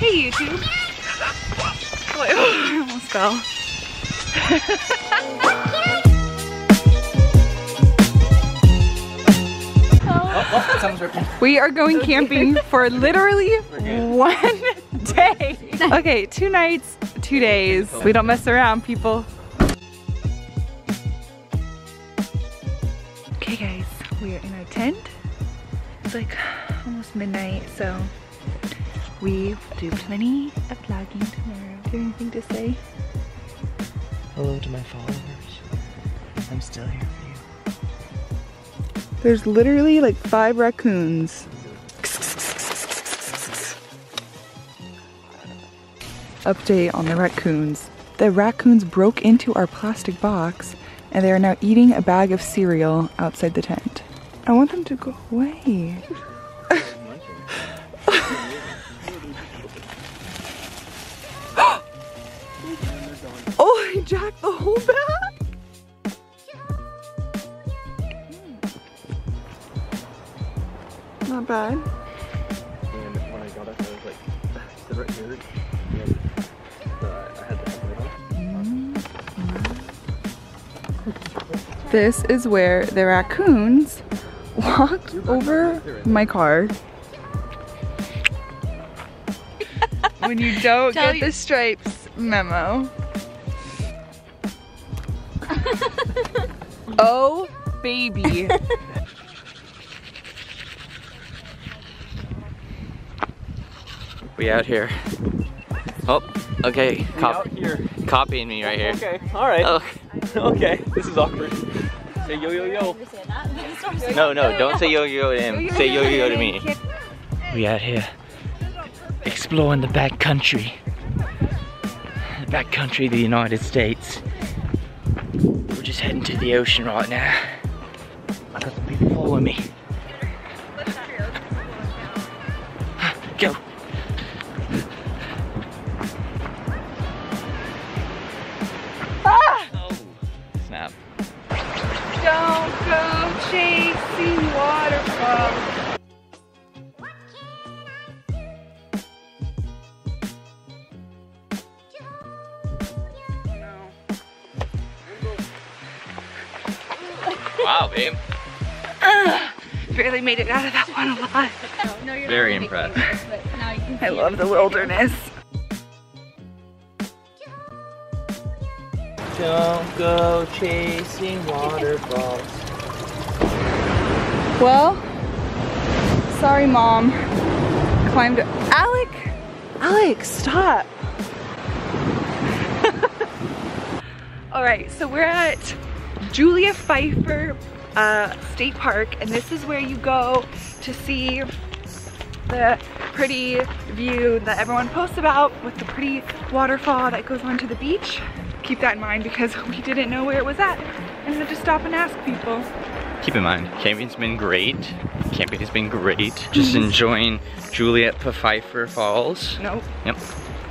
Hey YouTube. Oh, I almost fell. We are going camping for literally one day. Okay, two nights, two days. We don't mess around, people. Okay guys, we are in our tent. It's like almost midnight, so we do plenty of vlogging tomorrow. Do you have anything to say? Hello to my followers. I'm still here for you. There's literally like five raccoons. Update on the raccoons. The raccoons broke into our plastic box and they are now eating a bag of cereal outside the tent. I want them to go away. He jacked the whole bag? Not bad. And when I got up, I was like, the right here. And so I, uh, I had to have it on. This is where the raccoons walked over my car. when you don't Tell get you- the stripes memo. Oh, baby. We out here. Oh, okay. Cop here. copying me right here. Okay, alright. Oh, Okay, this is awkward. Say yo yo yo. no, no, don't say yo yo to him. Say yo yo to me. We out here exploring the back country. The back country of the United States. We're just heading to the ocean right now. I got some people following me. Go. Oh, snap. Don't go chasing waterfalls. Wow, babe. Barely made it out of that one alive. No, you're Very not impressed. ridiculous, but now you can I love it. the wilderness. Don't go chasing waterfalls. Well, sorry mom. Climbed, Alec, Alec, stop. All right, so we're at Julia Pfeiffer uh, State Park, and this is where you go to see the pretty view that everyone posts about with the pretty waterfall that goes onto the beach. Keep that in mind because we didn't know where it was at and had to stop and ask people. Keep in mind, camping's been great. Camping has been great. Just enjoying Juliet Pfeiffer Falls. Nope. Yep.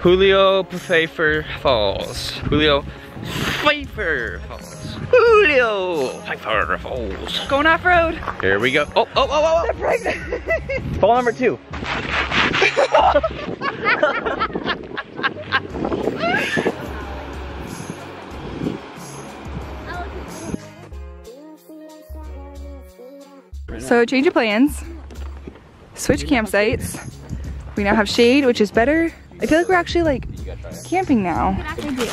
Julio Pfeiffer Falls. Julio Pfeiffer Falls. Julio Pfeiffer Falls. Going off road. Here we go. Oh, oh, oh, oh, oh. Fall number two. So change of plans. Switch campsites. We now have shade, which is better. I feel like we're actually like camping now.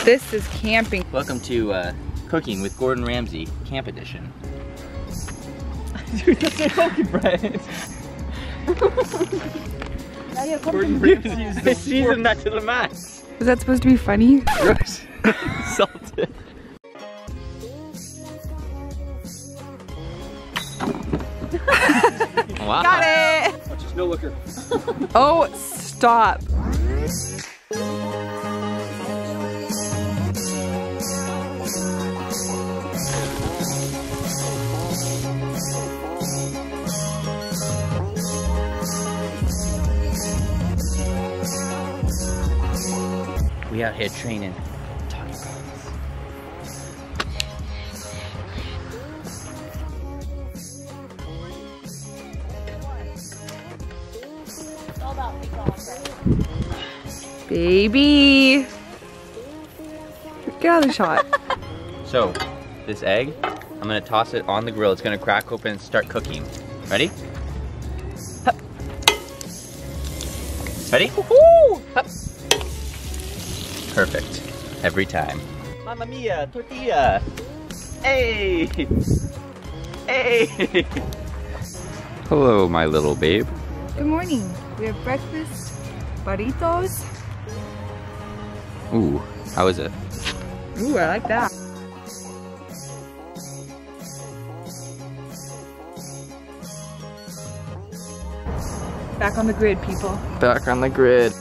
This is camping. Welcome to uh, Cooking with Gordon Ramsay, Camp Edition. Dude, that's a Kobe bread. Gordon Ramsay's Season that to the max. Was that supposed to be funny? gross. Salted. Wow. Got it! Oh, Watch no looker. Oh, stop. We out here training. Talking about Baby. Get out of the shot. So, this egg, I'm gonna toss it on the grill. It's gonna crack open and start cooking. Ready? Hup. Ready? Hup. Perfect. Every time. Mamma mia, tortilla! Hey! Hey! Hello, my little babe. Good morning. We have breakfast, burritos. Ooh, how is it? Ooh, I like that. Back on the grid, people. Back on the grid.